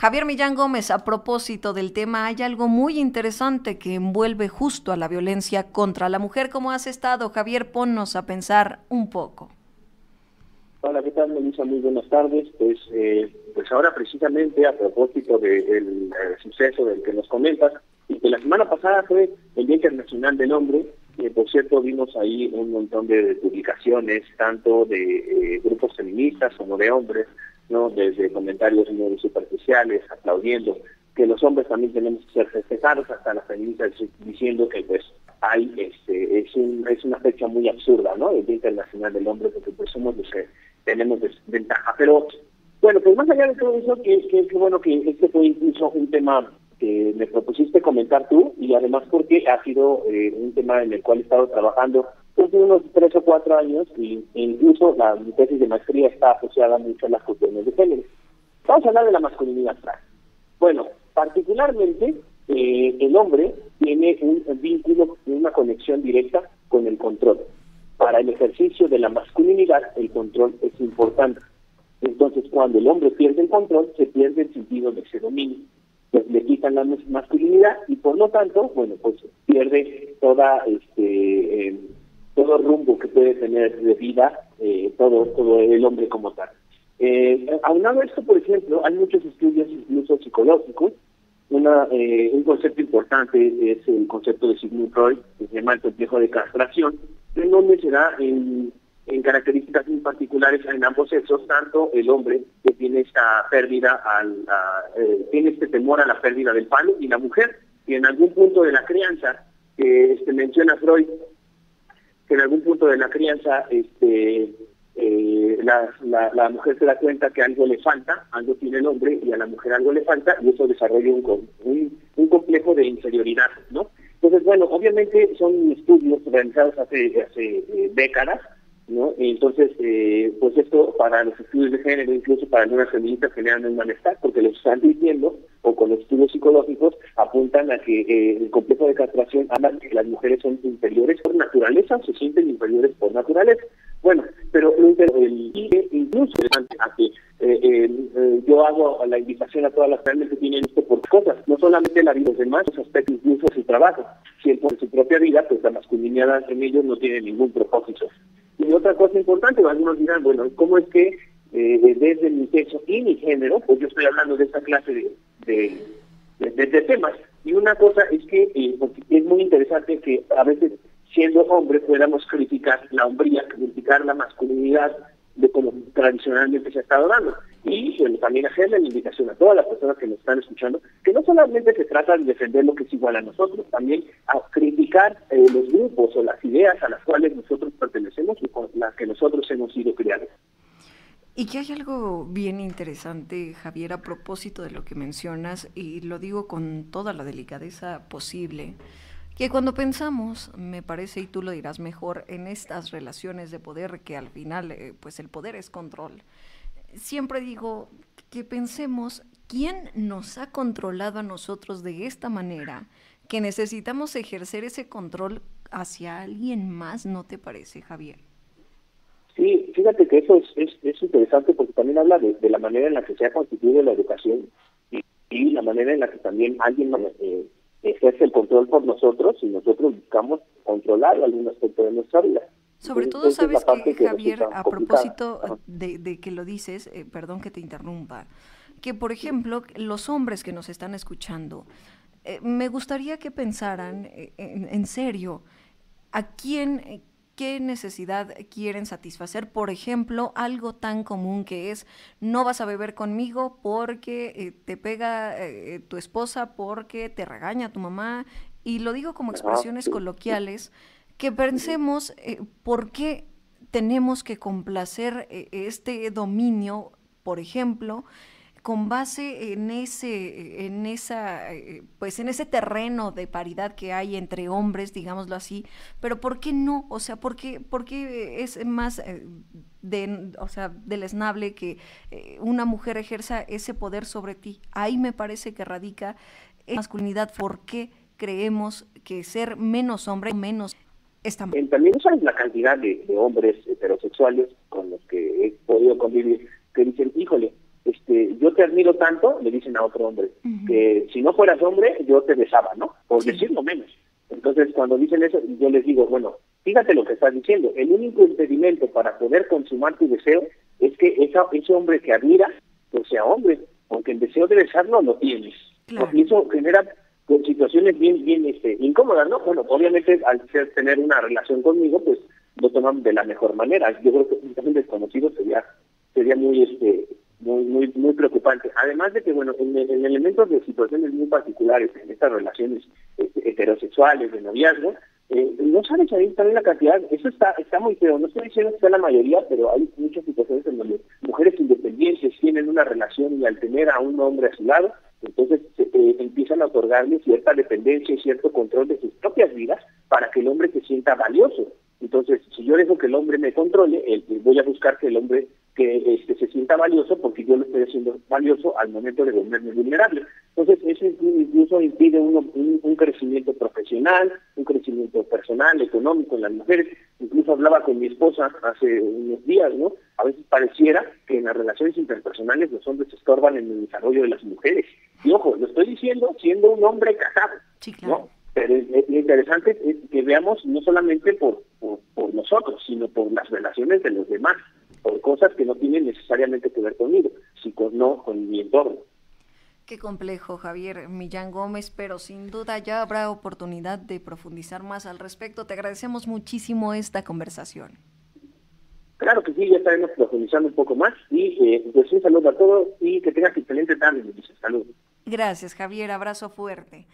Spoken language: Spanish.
Javier Millán Gómez, a propósito del tema, hay algo muy interesante que envuelve justo a la violencia contra la mujer. ¿Cómo has estado, Javier? Ponnos a pensar un poco. Hola, ¿qué tal, Melissa? Muy buenas tardes. Pues, eh, pues ahora precisamente a propósito del suceso del que nos comentas, y que la semana pasada fue el Día Internacional del Hombre, eh, por cierto vimos ahí un montón de, publicaciones, tanto de eh, grupos feministas como de hombres, no desde comentarios muy superficiales, aplaudiendo que los hombres también tenemos que ser festejados, hasta las feministas diciendo que pues hay este es un, es una fecha muy absurda, ¿no? El Día Internacional del Hombre, porque pues somos los que tenemos desventaja. Pero bueno, pues más allá de todo eso, que, que, que bueno que este fue incluso un tema que me propusiste comentar tú y además porque ha sido eh, un tema en el cual he estado trabajando desde unos tres o cuatro años y incluso la tesis de maestría está asociada mucho a las cuestiones de género. Vamos a hablar de la masculinidad trans. Bueno, particularmente eh, el hombre tiene un vínculo, una conexión directa con el control. Para el ejercicio de la masculinidad, el control es importante. Entonces, cuando el hombre pierde el control, se pierde el sentido de ese dominio pues le quitan la masculinidad y por lo tanto, bueno, pues pierde toda este eh, todo rumbo que puede tener de vida eh, todo todo el hombre como tal. Eh, aunado a esto, por ejemplo, hay muchos estudios incluso psicológicos. Una, eh, un concepto importante es el concepto de Sigmund Freud, que se llama el complejo de castración, en donde se da en en características muy particulares en ambos sexos, tanto el hombre que tiene esta pérdida, al, eh, tiene este temor a la pérdida del palo, y la mujer que en algún punto de la crianza, que este, menciona Freud, en algún punto de la crianza este, eh, la, la, mujer se da cuenta que algo le falta, algo tiene el hombre y a la mujer algo le falta, y eso desarrolla un, un, un complejo de inferioridad, ¿no? Entonces, bueno, obviamente son estudios realizados hace, hace eh, décadas, ¿no? Entonces, eh, pues esto para los estudios de género, incluso para algunas feministas generan un malestar, porque lo están diciendo, o con los estudios psicológicos, apuntan a que eh, el complejo de castración habla que las mujeres son inferiores por naturaleza, se sienten inferiores por naturaleza. Bueno, pero el, incluso a que eh, yo hago la invitación a todas las mujeres que tienen esto por cosas, no solamente la vida de los demás, los aspectos incluso su trabajo, si por su propia vida, pues la masculinidad en ellos no tiene ningún propósito. Y otra cosa importante, algunos dirán, bueno, ¿cómo es que eh, desde mi sexo y mi género, pues yo estoy hablando de esta clase de, de, temas? Y una cosa es que eh, es muy interesante que a veces siendo hombre podamos criticar la hombría, criticar la masculinidad de como tradicionalmente se ha estado dando. Y bueno, también hacerle la invitación a todas las personas que nos están escuchando, que no solamente se trata de defender lo que es igual a nosotros, también a criticar eh, los grupos o las ideas a las cuales nosotros pertenecemos y con las que nosotros hemos sido criados. Y que hay algo bien interesante, Javier, a propósito de lo que mencionas, y lo digo con toda la delicadeza posible que cuando pensamos, me parece, y tú lo dirás mejor, en estas relaciones de poder, que al final, eh, pues el poder es control, siempre digo que pensemos quién nos ha controlado a nosotros de esta manera, que necesitamos ejercer ese control hacia alguien más, ¿no te parece, Javier? Fíjate que eso es, es, interesante porque también habla de, la manera en la que se ha constituido la educación y, la manera en la que también alguien eh, ejerce el control por nosotros y nosotros buscamos controlar algún aspecto de nuestra vida. Sobre todo, sabes que, Javier, a propósito de, que lo dices, eh, perdón que te interrumpa, que por ejemplo, los hombres que nos están escuchando, eh, me gustaría que pensaran eh, en, serio, ¿a quién, qué necesidad quieren satisfacer. Por ejemplo, algo tan común que es, no vas a beber conmigo porque eh, te pega eh, tu esposa, porque te regaña tu mamá. Y lo digo como expresiones coloquiales, que pensemos eh, por qué tenemos que complacer este dominio, por ejemplo, con base en ese, en esa, pues en ese terreno de paridad que hay entre hombres, digámoslo así, pero ¿por qué no? O sea, ¿por qué, por qué es más eh, de, o sea, deleznable que eh, una mujer ejerza ese poder sobre ti? Ahí me parece que radica en masculinidad. ¿Por qué creemos que ser menos hombre, menos está mal? También sabes la cantidad de hombres heterosexuales con los que he podido convivir que dicen, híjole, este, yo te admiro tanto, le dicen a otro hombre, que si no fueras hombre, yo te besaba, ¿no? Por decirlo menos. Entonces, cuando dicen eso, yo les digo, bueno, fíjate lo que estás diciendo, el único impedimento para poder consumar tu deseo es que esa, ese hombre que admira, pues sea hombre, aunque el deseo de besarlo lo tienes. Y eso genera pues, situaciones bien bien este, incómodas, ¿no? Bueno, obviamente al ser, tener una relación conmigo, pues lo toman de la mejor manera. Yo creo que un desconocido sería sería muy este muy muy muy preocupante. Además de que bueno, en, elementos de situaciones muy particulares en estas relaciones este, heterosexuales de noviazgo, eh, no sabes ahí también la cantidad, eso está está muy feo, no estoy diciendo que sea la mayoría, pero hay muchas situaciones en donde mujeres independientes tienen una relación y al tener a un hombre a su lado, entonces eh, empiezan a otorgarle cierta dependencia y cierto control de sus propias vidas para que el hombre se sienta valioso. Entonces, si yo dejo que el hombre me controle, voy a buscar que el hombre que este, se sienta valioso porque yo lo estoy haciendo valioso al momento de volverme vulnerable. Entonces, eso incluso impide un, un, crecimiento profesional, un crecimiento personal, económico en las mujeres. Incluso hablaba con mi esposa hace unos días, ¿no? A veces pareciera que en las relaciones interpersonales los hombres estorban en el desarrollo de las mujeres. Y ojo, lo estoy diciendo siendo un hombre casado, ¿no? Pero lo interesante es que veamos no solamente por, por nosotros, sino por las relaciones de los demás por cosas que no tienen necesariamente que ver conmigo, sino no con mi entorno. Qué complejo, Javier Millán Gómez, pero sin duda ya habrá oportunidad de profundizar más al respecto. Te agradecemos muchísimo esta conversación. Claro que sí, ya estaremos profundizando un poco más y eh, pues un saludo a todos y que tengas excelente tarde, Saludos. Gracias, Javier. Abrazo fuerte.